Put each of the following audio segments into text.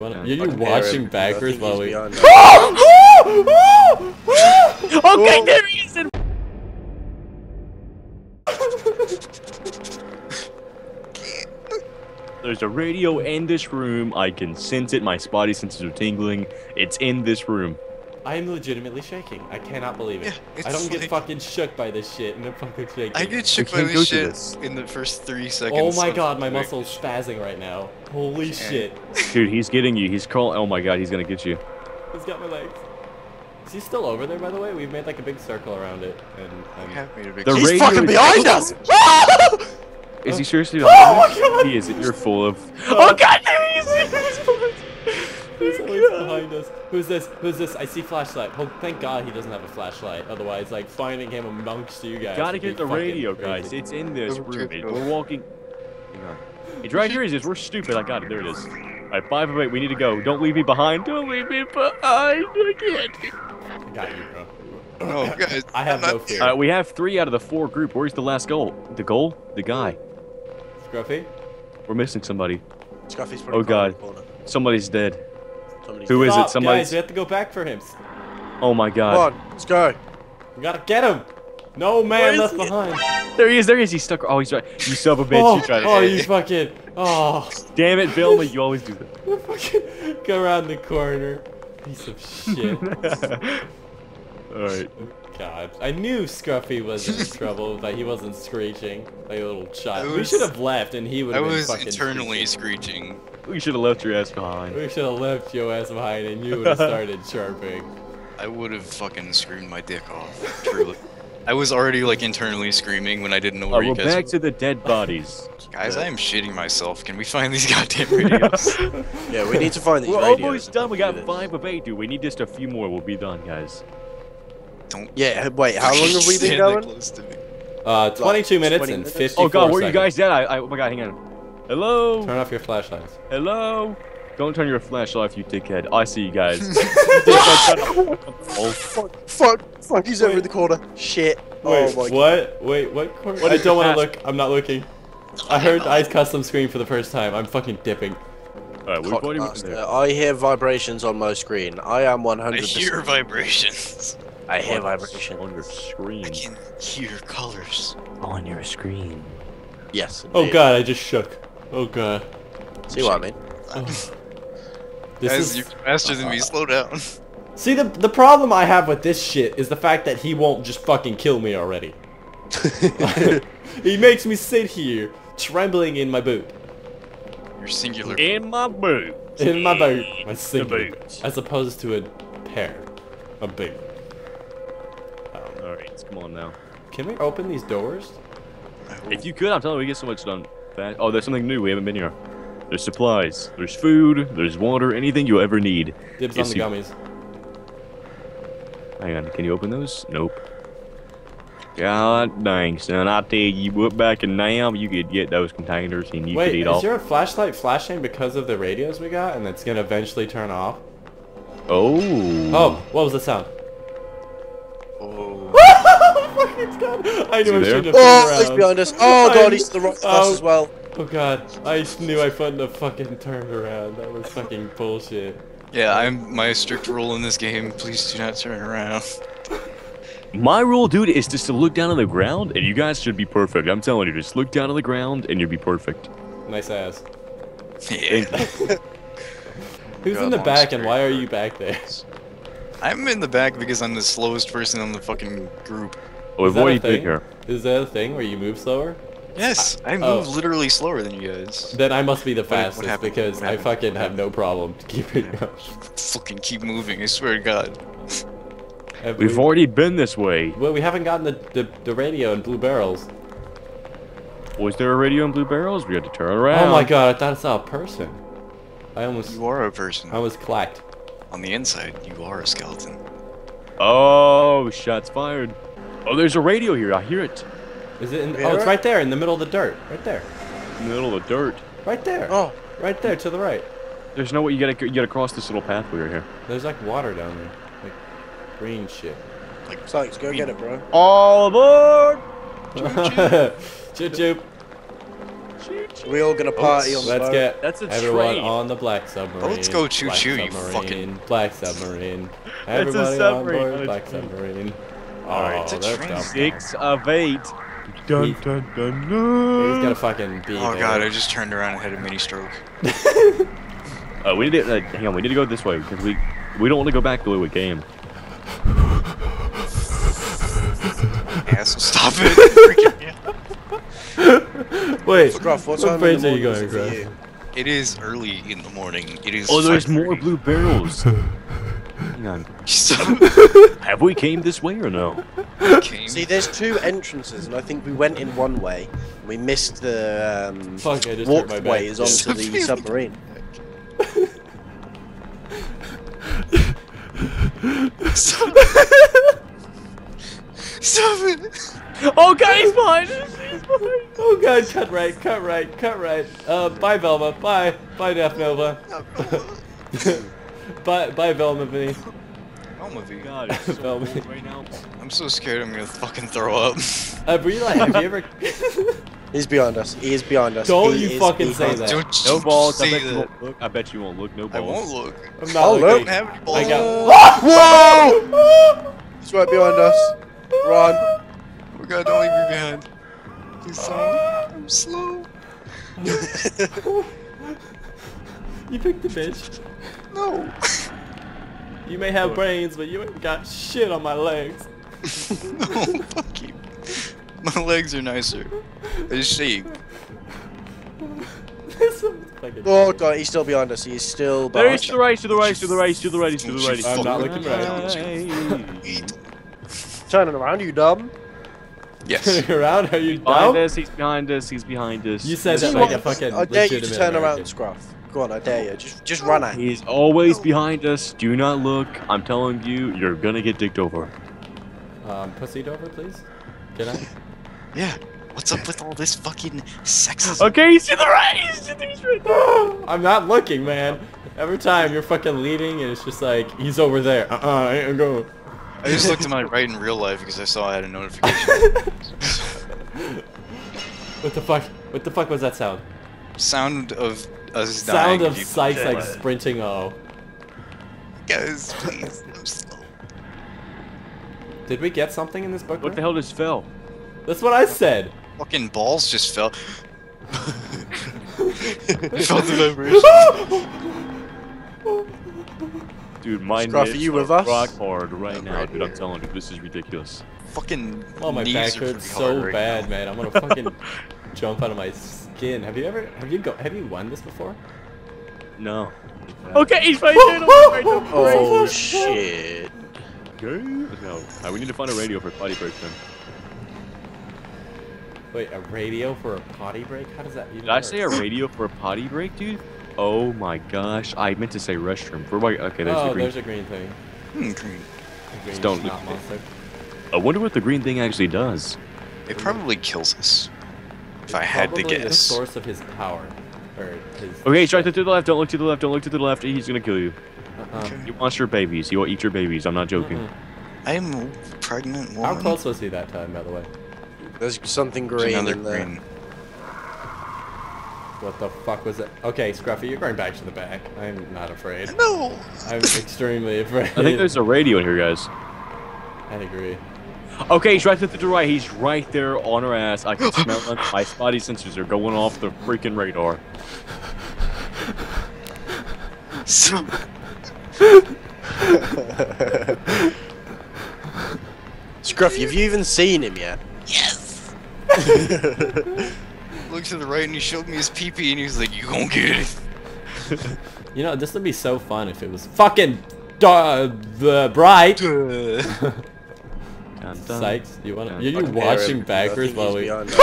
Wanna- Yeah. You're you watching Arab. Backwards think while he's we. behind. Okay, there he is. There's a radio in this room. I can sense it. My spotty senses are tingling. It's in this room. I am legitimately shaking. I cannot believe it. Yeah, I don't it's get fucking shook by this shit, and I'm fucking shaking. I get shook by this shit this. in the first three seconds. Oh my god, my the muscle's spazzing right now. Holy shit. Dude, he's getting you. He's crawling. Oh my god, he's gonna get you. He's got my legs. Is he still over there, by the way? We've made like a big circle around it, and I'm... have made a big The He's radio fucking behind us! Is he seriously? Oh my behind God! you? He is. You're full of. Oh god, there he is! Who's oh always behind us? Who's this? Who's this? I see flashlight. Oh, thank God he doesn't have a flashlight. Otherwise, like finding him amongst you guys. Gotta get the fucking radio, crazy. guys. It's in this room. It- We're walking. Hang on. It's right here. It is. We're stupid. I got it. There it is. All right, five of eight. We need to go. Don't leave me behind. Don't leave me behind. I can't. I got you, bro. Oh, guys. I have I'm no not- fear. All right, we have three out of the four group. Where's the last goal? The goal? The guy. Scruffy? We're missing somebody. Scuffy's Oh, God. Somebody's dead. Somebody's Who is it? Somebody. Guys, we have to go back for him. Oh my Come god. on, let's go. We gotta get him. No man left he? behind. There he is. There he is. He's stuck. Oh, he's right. You son of a bitch. oh, you tried to. oh, you fucking. Oh. Damn it, Velma. You always do that. fucking go around the corner. Piece of shit. that. All right. God, I knew Scruffy was in trouble, but he wasn't screeching like a little child. I we should have left, and he would have been fucking was fucking internally screeching. screeching. We should have left your ass behind. We should have left your ass behind, and you would have started chirping. I would have fucking screamed my dick off. Truly. I was already like internally screaming when I didn't know where right, you we're guys back to the dead bodies. Guys, I am shitting myself. Can we find these goddamn radios? Yeah, we need to find these We're radios. almost done. We Do got five of eight, dude. We need just a few more. We'll be done, guys. Don't. Yeah, wait, how long have we been that going? close to me. Uh, 22 minutes 20 and minutes? 54 Oh god, where are you guys at? I, I, oh my god, hang on. Hello? Turn off your flashlights. Hello? Don't turn your flashlight off, you dickhead. I see you guys. You dickhead, shut up. oh, Fuck, fuck, fuck, he's over Wait. the corner. Shit. Wait, oh my god. what? Wait, what? Cor- What I don't want to look. I'm not looking. I heard Ice Custom scream for the first time. I'm fucking dipping. Alright, we've Cockmaster. I hear vibrations on my screen. I am 100%. I hear vibrations. I hear On- vibration. On your screen. I can hear colors. Oh, on your screen. Yes. Oh god, I just shook. Oh god. See what I mean? Oh. Oh. This Guys, is. you're faster than uh-huh. me. Slow down. See, the the problem I have with this shit is the fact that he won't just fucking kill me already. he makes me sit here trembling in my boot. You're singular. In my boot. In my boot. My The single. boot. As opposed to a pair. A boot. Alright, come on now. Can we open these doors? If you could, I'm telling you, we get so much done fast. Oh, there's something new. We haven't been here. There's supplies. There's food. There's water. Anything you ever need. Dibs Yes, on the you- gummies. Hang on. Can you open those? Nope. God dang, son. I tell you what, back in now, you could get those containers and you Wait, could eat all. Wait, is all. your flashlight flashing because of the radios we got and it's gonna eventually turn off? Oh. Oh, what was the sound? Oh. Oh, fucking God. I knew he I there? shouldn't have Oh, he's behind us. Oh god, he's to the rock of us oh. as well. Oh god, I knew I shouldn't have fucking turned around. That was fucking bullshit. Yeah, I'm my strict rule in this game. Please do not turn around. My rule, dude, is just to look down on the ground, and you guys should be perfect. I'm telling you, just look down on the ground, and you'll be perfect. Nice ass. Yeah. Who's God, in the back and why are you back there? I'm in the back because I'm the slowest person in the fucking group. Oh, Is we've that a already been thing? here. Is that a thing where you move slower? Yes, I oh. move literally slower than you guys. Then I must be the what fastest because What I fucking have no problem keeping up. Fucking keep moving, I swear to God. Have We've we- already been this way. Well, we haven't gotten the, the, the radio and blue barrels. Was there a radio in Blue Barrels? We had to turn around. Oh my god, I thought I saw a person. I almost, You are a person. I was clacked. On the inside, you are a skeleton. Oh, shots fired. Oh, there's a radio here. I hear it. Is it in, Yeah, oh, it's right. right there in the middle of the dirt. Right there. In the middle of the dirt. Right there. Oh, Right there to the right. There's no way you gotta you gotta cross this little pathway right here. There's like water down there. Like green shit. Like Sykes, go get it, bro. All aboard! Choo-choo. Choo choo. Choo We all gonna party on the Let's boat. get That's a everyone train. on the black submarine. Let's go choo black choo, you submarine, fucking- black submarine. a Everybody submarine, on not board black train. submarine. Alright, oh, it's a train. dumb. Six of eight. Dun He- dun dun He's dun. got a fucking beam. Oh in god. I just turned around and had a mini stroke. Uh, we need to uh, hang on. We need to go this way because we we don't want to go back the way we came. Asshole, stop it! Freaking me out. Wait, Scruff, what what time page are you going, it Gruff? you? It is early in the morning. It is. Oh, there's more blue barrels. hang on. Have we came this way or no? Came. See, there's two entrances, and I think we went in one way. We missed the um, Fuck, I just hurt my back. walkways onto the submarine. Stop. Stop it! Oh, God, he's behind us. He's behind. Oh god, cut right, cut right, cut right. Uh, bye Velma, bye, bye Death Nova. bye, bye Velma, Vinny. Oh my god. God, it's so Velma. cold right now. I'm so scared I'm gonna fucking throw up. Uh, Brila, have you ever? He's behind us. He is behind us. Don't He you fucking say that. Don't No balls. I bet you that. won't look. I bet you won't look. No balls. I won't look. I'm not Oh, looking. I look. don't have balls. I got. Whoa! He's right behind us. Run. Oh god, don't leave me behind. Please don't. I'm slow. You picked the bitch. No. You may have brains, but you ain't got shit on my legs. no, fuck you. My legs are nicer. They're shape. This Oh god, he's still behind us. He is still There behind is to the right, to the right, to the right, to the right, to the right. I'm not looking right. Turning around, you dumb. Yes. Turning around? Are you Behind dumb? us, he's behind us, he's behind us. You said that See like what? a fucking I dare you to legitimate turn around, Scruff. Go on, I dare you. Just, just run at him. He's always behind us. Do not look. I'm telling you, you're gonna get dicked over. Um, pussied over, please. Can I? Yeah. What's up with all this fucking sexism? Okay, he's to the right. He's to the right. I'm not looking, man. Every time you're fucking leading, and it's just like he's over there. Uh-uh, I ain't going. I just looked to my right in real life because I saw I had a notification. What the fuck? What the fuck was that sound? Sound of us Sound dying. of if you- Sykes like sprinting. Oh, Guys, please. I'm slow. did we get something in this book? What the hell just fell? That's what I said. Fucking balls just fell. I felt the vibration. Dude, my Scruff, nips are you are with us? rock hard right I'm now, right dude. I'm telling you, this is ridiculous. Fucking Oh, my back are hurts so right bad, now. man. I'm gonna fucking jump out of my skin. Have you ever? Have you go? Have you won this before? No. Okay, he's right there. Don't worry, don't worry. Oh shit. Okay. Let's go. Alright, we need to find a radio for a potty break then. Wait, a radio for a potty break? How does that even Did I say a radio for a potty break, dude? Oh my gosh, I meant to say restroom. Where am Okay, there's oh, the green. there's a green thing. Hmm, green. A green don't look- monster. I wonder what the green thing actually does. It probably kills us. If I had to Probably the guess. source of his power, or his. Okay, he's right to the left. Don't look to the left. Don't look to the left. He's gonna kill you. Uh-uh. He wants your babies. He will eat your babies. I'm not joking. Mm-mm. I am a pregnant How woman. close was he that time, by the way? There's something There's green another in there. Green. What the fuck was it? Okay, Scruffy, you're going back to the back. I'm not afraid. No! I'm extremely afraid. I think there's a radio in here, guys. I agree. Okay, he's right to the right. He's right there on our ass. I can smell it. My spotty sensors are going off the freaking radar. So, Scruffy, have you even seen him yet? yes! Looked to the right and he showed me his pee pee and he was like, You gon' get it. You know, this would be so fun if it was fucking uh, the bright. Duh. Dun, dun. Sykes, you wanna? Yeah. Are you Fucking hear watching him, 'cause I backers think while he's we? behind us.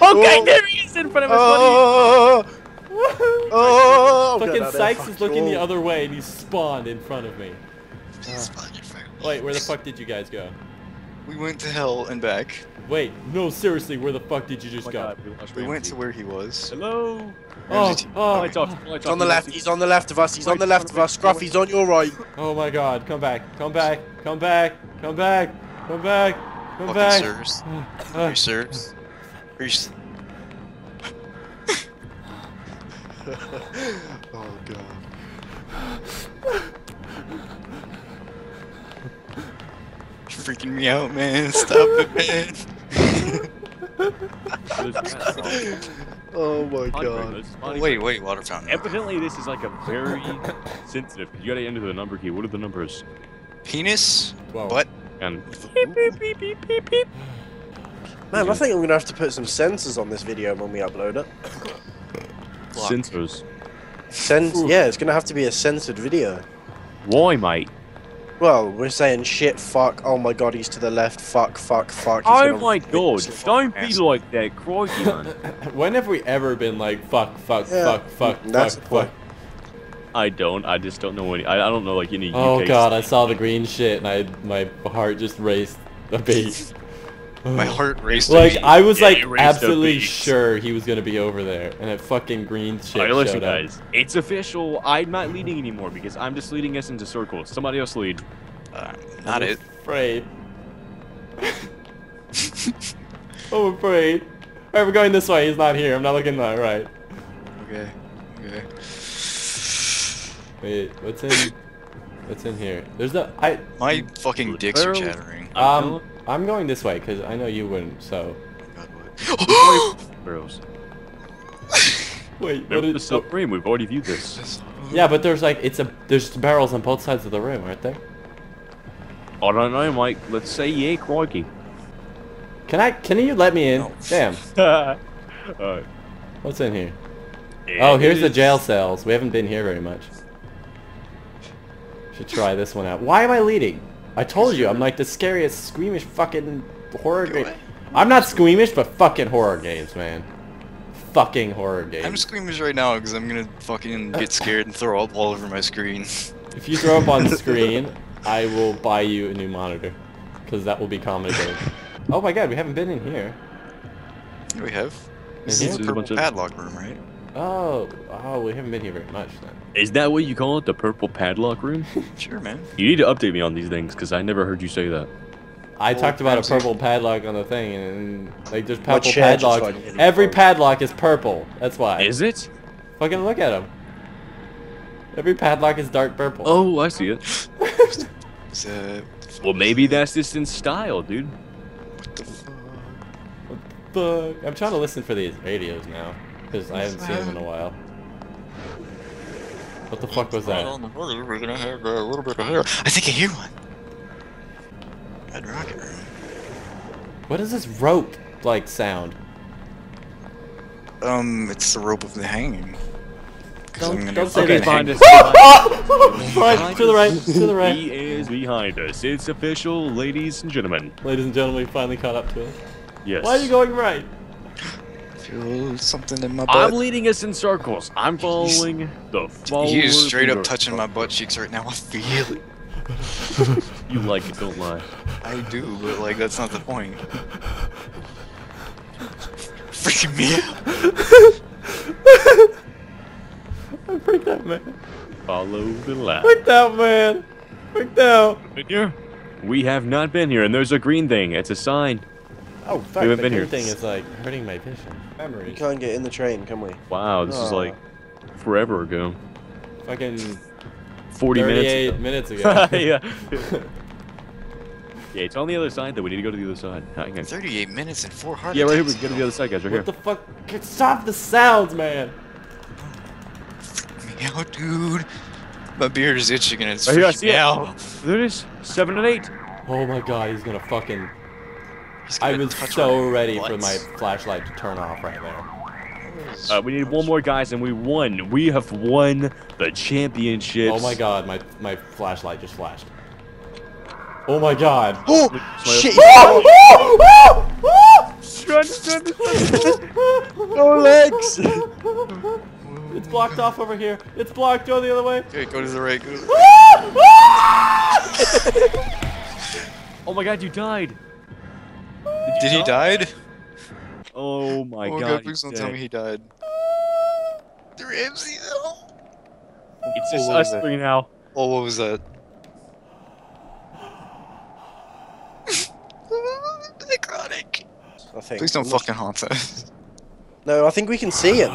Okay, there he is in front of us, buddy. Oh! Oh! Fucking ah. God, Sykes fuck is looking the you. other way and he spawned in front of me. Please find your friend. Wait, where the fuck did you guys go? We went to hell and back. Wait, no, seriously, where the fuck did you Oh just my go? God, we We went to where he was. Hello. Oh, Ramsey. oh, Lights off. Lights He's on the left. He's on the left of us. He's on the left of us. Scruffy's on your right. oh my god, come back, come back, come back, come back, come back, come Fucking back. sirs. Uh, Your sirs. Are you Oh god. Freaking me out, man. Stop it, man. There's rats all- Oh my god. bird, wait, wait, water fountain. Evidently, this is like a very sensitive. You gotta enter the number key. What are the numbers? Penis? Whoa. What? And Man, I think I'm gonna have to put some sensors on this video when we upload it. Sensors. Sens Ooh. yeah, it's gonna have to be a censored video. Why, mate? Well, we're saying shit, fuck, oh my god, he's to the left, fuck, fuck, fuck. he's Oh my god! Don't be ass. like that, crikey, man. When have we ever been like fuck, fuck, Yeah, fuck, fuck, mm, that's fuck, fuck? I don't. I just don't know any. I, I don't know like any. Oh UK god, I saw the green shit and I my heart just raced a beat. My heart raced. Like beat. I was Yeah, like it raced a absolutely sure he was gonna be over there, and that fucking green shit Alright, listen, showed up. guys. It's official. I'm not leading anymore because I'm just leading us into circles. Somebody else lead. Uh, not I'm it. Afraid. I'm afraid. Alright, we're going this way. He's not here. I'm not looking that right. Okay. Okay. Wait, what's in? What's in here? There's no. I. My fucking dicks are Barrel. chattering. I'm Um. I'm going this way because I know you wouldn't. So. What? Barrels. Wait. What the is? Oh, submarine? We've already viewed this. yeah, but there's like it's a there's barrels on both sides of the room, aren't there? I don't know, Mike. Let's say yeah, crikey. Can I? Can you let me in? No. Damn. Alright. What's in here? Oh, here's the jail cells. We haven't been here very much. Should try this one out. Why am I leading? I told you, I'm like the scariest, squeamish fucking horror game. I'm not squeamish, but fucking horror games, man. Fucking horror games. I'm squeamish right now because I'm gonna fucking get scared and throw up all over my screen. If you throw up on the screen, I will buy you a new monitor. Because that will be comedy gold. Oh my god, we haven't been in here. Yeah, we have. In This here? is the a purple bunch of- padlock room, right? Oh, oh, we haven't been here very much then. Is that what you call it? The purple padlock room? Sure, man. you need to update me on these things because I never heard you say that. I Oh, talked about a purple padlock on the thing, and like there's purple chair just padlock. Every the padlock is purple. That's why. Is it? Fucking look at them. Every padlock is dark purple. Oh, I see it. Is that... Well, maybe that's just in style, dude. What the fuck? Fuck. I'm trying to listen for these radios now, because I haven't seen him in a while. What the fuck was that? We're gonna have a little bit of hair. I think I hear one. Red rocket room. What is this rope like sound? Um, it's the rope of the hanging. Don't- don't say fucking that. Behind us. right, to the right, to the right. He is behind us. It's official, ladies and gentlemen. Ladies and gentlemen, we finally caught up to us. Yes. Why are you going right? Feel something in my butt. I'm leading us in circles. I'm following the follow. He is straight up touching my butt cheeks right now. I feel it. You like it, don't lie. I do, but like that's not the point. Freaking me out. I'm freaked out, man. Follow the line. Freaked out, man. Freaked out. Been here? We have not been here, and there's a green thing. It's a sign. Oh, fuck. We haven't the been green here. thing is like hurting my vision. We can't get in the train, can we? Wow, this is oh. like forever ago. Fucking 40 38 minutes. minutes ago. ago. yeah. yeah, it's on the other side, though. We need to go to the other side. Hang on. 38 minutes and four heart Yeah, right here. We attacks. can go to the other side, guys. Right What here. What the fuck? Stop the sounds, man. me out, dude. My beard is itching and it's Right here, I see me it. out. There it is. Seven and eight. Oh my god, he's gonna fucking. He's I was so my ready for my flashlight to turn off right there. Uh, we need one more, guys, and we won. We have won the championship. Oh my god, my my flashlight just flashed. Oh my god. Oh, Shit. no legs! it's blocked off over here. It's blocked. Go the other way. Okay, go to the right. Go to the... Oh my god, you died. Did he died? Oh my oh god. god, please don't tell me he died. The Ramsey though. It's just Oh, what us is it? three now. Oh, what was that? Necrotic. I think. Please don't I'm fucking haunt us. No, I think we can see him.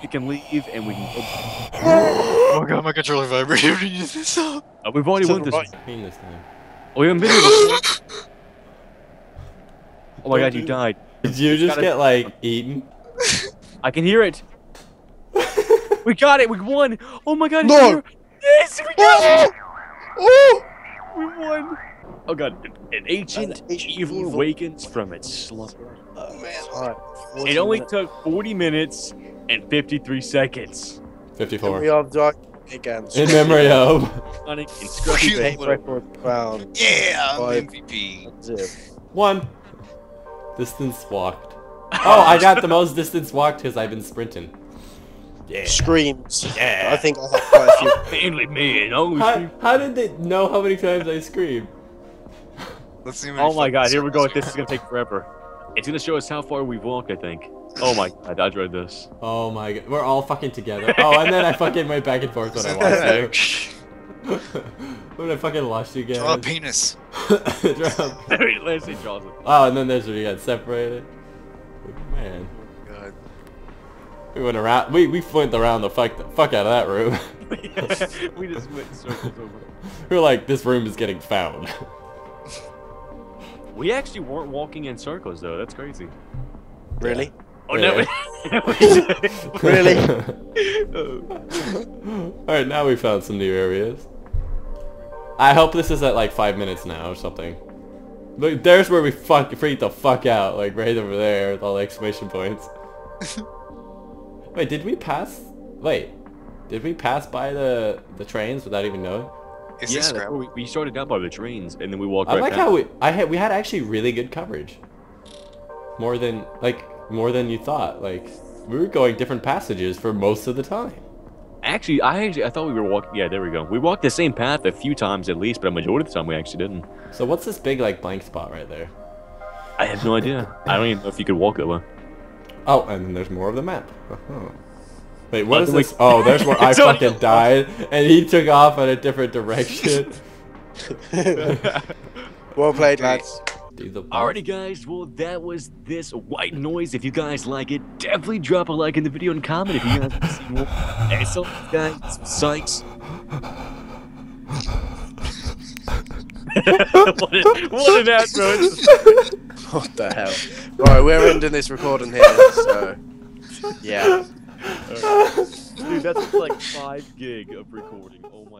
We can leave and we can. Oh god, my controller vibrated. when you did this. Oh, we've already won this. right. This time. Oh, we haven't been. Oh my god, you died. Did you just Gotta- get like eaten? I can hear it. we got it. We won. Oh my god. No. here. Yes, we got it. Oh. Oh. We won. Oh god, an ancient An ancient evil evil- awakens from its slumber. Oh man. Alright. It only took 40 minutes and 53 seconds. 54. We are dying again. In memory of. Sonic and Scruffy Really? Bay. Eight record round. Yeah, I'm MVP. One. Distance walked. Oh, I got the most distance walked because I've been sprinting. Yeah. Screams. Yeah. I think I have quite a few. Mainly me and only How, me. how did they know how many times I screamed? Let's see. Oh my god, here we go. circles This is gonna take forever. It's gonna show us how far we've walked, I think. Oh my god, I dread this. Oh my god, we're all fucking together. Oh, and then I fucking went back and forth when I lost you. when I fucking lost you Draw a guys. penis. Drop. Leslie draws it. Oh, and then there's where you got separated. Man, God. we went around. We we went around the fuck the fuck out of that room. we just went circles over. we were like, this room is getting found. We actually weren't walking in circles though. That's crazy. Really? Oh Yeah. no. Really? Alright, now we found some new areas. I hope this is at like five minutes now or something. Look, there's where we fuck freak the fuck out, like right over there with all the exclamation points. Wait, did we pass? Wait, did we pass by the the trains without even knowing? Is yeah, this that's we, we started out by the trains and then we walked I right like past. how we I had we had actually really good coverage. More than like more than you thought. Like we were going different passages for most of the time. Actually, I actually I thought we were walking. Yeah, there we go. We walked the same path a few times at least, but a majority of the time we actually didn't. So what's this big like blank spot right there? I have no idea. I don't even know if you could walk that way. Oh, and then there's more of the map. Uh-huh. Wait, what Oh, is this? Oh, there's where I fucking died, and he took off in a different direction. Well played, Wait. lads. Dude, Alrighty, guys. Well, that was this white noise. If you guys like it, definitely drop a like in the video and comment if you guys want to see more. And so, guys, Sykes. what, an, what an outro. What the hell? Right, we're ending this recording here, so yeah. Dude, that's like five gig of recording. Oh my.